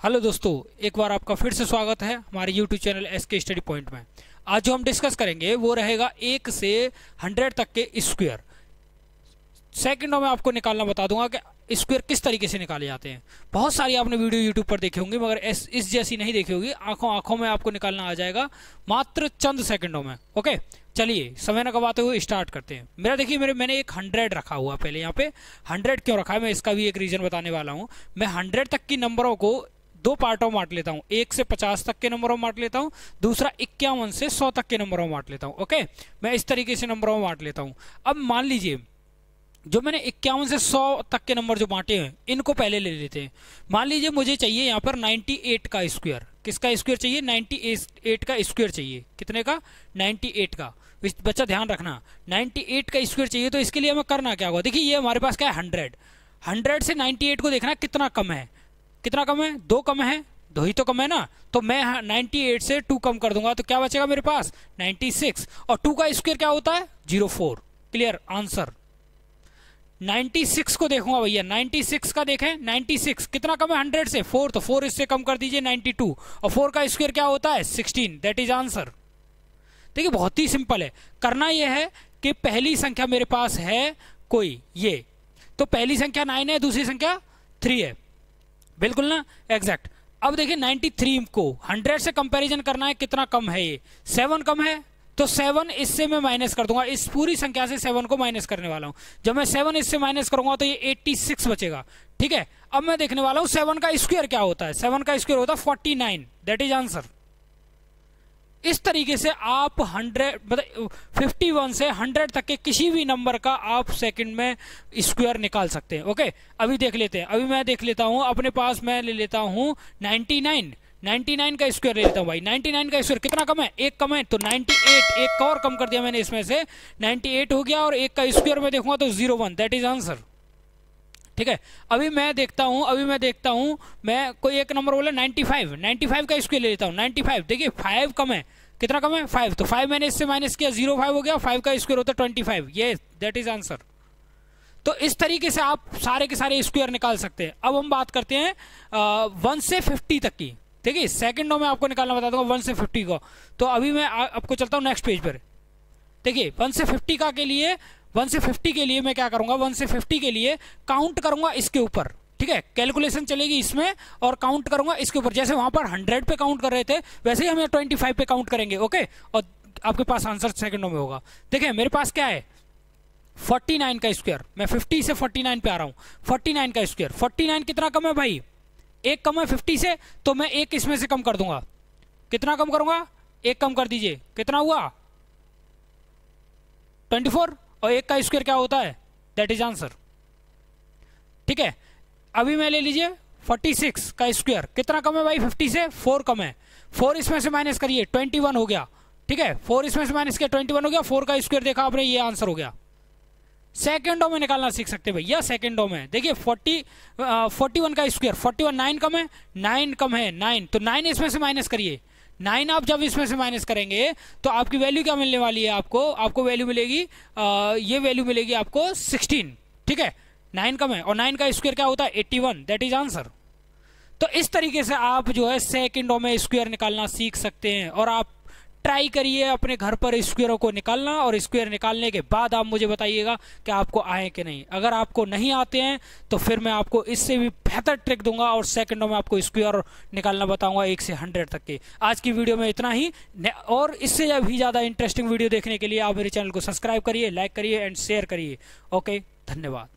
Hello दोस्तों एक बार आपका फिर से स्वागत है हमारे YouTube channel S K study point में। आज जो हम डिस्कस करेंगे वो रहेगा एक से हंड्रेड तक के स्क्वायर सेकंडों में आपको निकालना बता दूँगा कि स्क्वायर किस तरीके से निकाले जाते हैं। बहुत सारी आपने वीडियो यूट्यूब पर देखी होंगी मगर इस, इस जैसी नहीं देखी होगी। आँखों आँखों में आपको निकालना आ जाएगा मात्र चंद सेकंडों में ओके चलिए समय न गवाते हुए स्टार्ट करते हैं। मेरा देखिए मेरे मैंने एक हंड्रेड रखा हुआ पहले यहाँ पे। हंड्रेड क्यों रखा है? मैं इसका भी एक रीजन बताने वाला हूँ। मैं हंड्रेड तक की नंबरों को दो पार्टों में बांट लेता हूँ। एक से पचास तक के नंबरों में बांट लेता हूँ, दूसरा इक्यावन से सौ तक के नंबरों में बांट लेता हूँ, ओके? मैं इस तरीके से नंबरों में बांट लेता हूँ। अब मान लीजिए, जो मैंने इक्यावन से सौ तक के नंबर जो बांटे हैं, इनको पहले ले लेते हैं। मान लीजिए मुझे चाहिए यहाँ पर 98 का स्क्वायर। किसका स्क्वायर चाहिए? 98 का स्क्वायर चाहिए। कितने का? 98 का। बच्चा ध्यान रखना 98 का स्क्वायर चाहिए तो इसके लिए हमें करना क्या होगा? देखिए, ये हमारे पास क्या है? हंड्रेड। हंड्रेड से 98 को देखना कितना कम है। कितना कम है? दो कम है? दो ही तो कम है ना? तो मैं 98 से टू कम कर दूँगा तो क्या बचेगा मेरे पास? 96 और टू का स्क्वायर क्या होता है? Zero four. Clear answer? 96 को देखूँगा भैया। 96 का देखें। 96 कितना कम है? 100 से। 4 तो 4 इससे कम कर दीजिए 92 और 4 का स्क्वायर क्या होता है? 16 दैट इज़ आंसर देखिए, बहुत ही सिंपल है। करना यह है कि पहली संख्या मेरे पास है कोई, ये। तो पहली संख्या नाइन है, दूसरी संख्या थ्री है। बिल्कुल ना? एग्जैक्ट अब देखिए 93 को 100 से कंपैरिजन करना है, कितना कम है ये? सेवन कम है तो सेवन इससे मैं माइनस कर दूँगा। इस पूरी संख्या से सेवन को माइनस करने वाला हूँ। जब मैं सेवन इससे माइनस करूँगा तो ये 86 बचेगा। ठीक है? अब मैं देखने वाला हूँ सेवन का स्क्वायर क्या होता है? सेवन का स्क्वायर होता है forty nine that is answer इस तरीके से आप हंड्रेड मतलब फिफ्टी वन से हंड्रेड तक के किसी भी नंबर का आप सेकंड में स्क्वायर निकाल सकते हैं ओके अभी देख लेते हैं, अभी मैं देख लेता हूँ, अपने पास मैं ले लेता हूँ नाइनटी नाइन नाइनटी नाइन का स्क्वायर ले लेता हूँ भाई। नाइनटी नाइन का स्क्वायर कितना कम है? एक कम है तो नाइनटी एट एक का और कम कर दिया मैंने इसमें से। नाइनटी एट हो गया और एक का स्क्वायर में देखूँगा तो zero one that is answer ठीक है? अभी मैं देखता हूँ, अभी मैं देखता हूँ, मैं कोई एक नंबर बोले 95 95 का स्क्वायर ले लेता हूँ 95 देखिए फाइव कम है। कितना कम है? फाइव तो फाइव मैंने इससे माइनस किया ज़ीरो फाइव हो गया फाइव का स्क्वायर होता है ट्वेंटी फाइव ये दैट इज़ आंसर तो इस तरीके से आप सारे के सारे स्क्वायर निकाल सकते हैं। अब हम बात करते हैं वन से फिफ्टी तक की। ठीक है? सेकेंडों में आपको निकालना बता दूँगा वन से फिफ्टी को। तो अभी मैं आपको चलता हूँ नेक्स्ट पेज पर। देखिए वन से फिफ्टी का के लिए वन से फिफ्टी के लिए मैं क्या करूँगा? वन से फिफ्टी के लिए काउंट करूँगा इसके ऊपर। ठीक है? कैलकुलेशन चलेगी इसमें और काउंट करूँगा इसके ऊपर। जैसे वहाँ पर हंड्रेड पे काउंट कर रहे थे, वैसे ही हम ट्वेंटी फाइव पे काउंट करेंगे ओके और आपके पास आंसर सेकंडों में होगा। देखिए, मेरे पास क्या है? 49 का स्क्वायर मैं 50 से 49 पे आ रहा हूँ। 49 का स्क्वायर 49 कितना कम है भाई? एक कम है 50 से तो मैं एक इसमें से कम कर दूँगा। कितना कम करूँगा? एक कम कर दीजिए। कितना हुआ? 24 और एक का स्क्वायर क्या होता है? दैट इज़ आंसर ठीक है? अभी मैं ले लीजिए 46 का स्क्वायर कितना कम है भाई? 50 से 4 कम है। 4 इसमें से माइनस करिए 21 हो गया। ठीक है? 4 इसमें से माइनस किया 21 हो गया। 4 का स्क्वायर देखा आपने, ये आंसर हो गया। सेकेंडों में निकालना सीख सकते भैया सेकेंडों में। देखिए 40 फोर्टी वन का स्क्वायर 41 नाइन कम है नाइन कम है नाइन तो नाइन इसमें से माइनस करिए। नाइन आप जब इसमें से माइनस करेंगे तो आपकी वैल्यू क्या मिलने वाली है आपको? आपको वैल्यू मिलेगी आ, ये वैल्यू मिलेगी आपको सिक्सटीन ठीक है? नाइन कम है और नाइन का स्क्वायर क्या होता है? Eighty one that is answer तो इस तरीके से आप जो है सेकेंडों में स्क्वायर निकालना सीख सकते हैं और आप ट्राई करिए अपने घर पर स्क्वेयरों को निकालना और स्क्वेयर निकालने के बाद आप मुझे बताइएगा कि आपको आए कि नहीं। अगर आपको नहीं आते हैं तो फिर मैं आपको इससे भी बेहतर ट्रिक दूँगा और सेकंडों में आपको स्क्वेयर निकालना बताऊँगा एक से हंड्रेड तक के। आज की वीडियो में इतना ही। और इससे भी ज़्यादा इंटरेस्टिंग वीडियो देखने के लिए आप मेरे चैनल को सब्सक्राइब करिए लाइक करिए एंड शेयर करिए। ओके धन्यवाद।